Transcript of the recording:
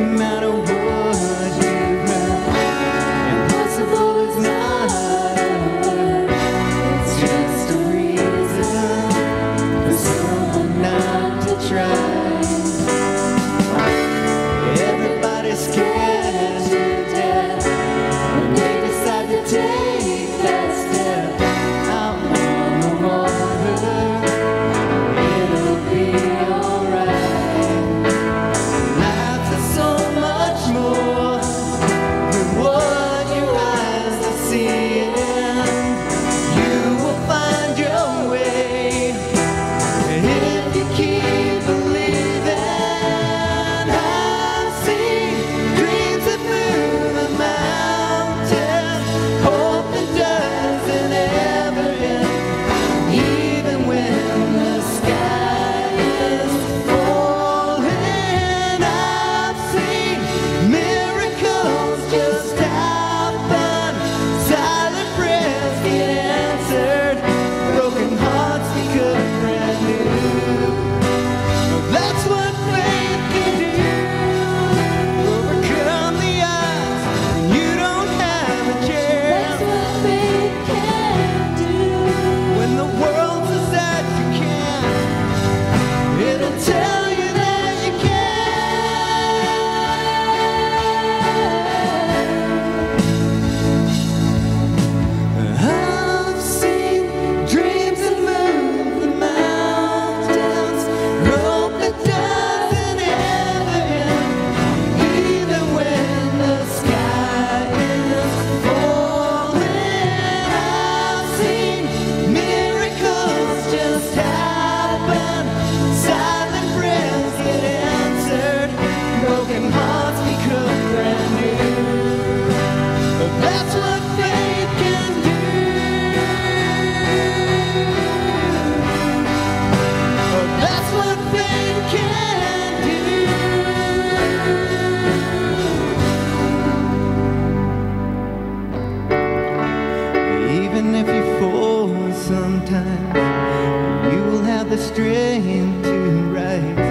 matter sometimes, you will have the strength to rise.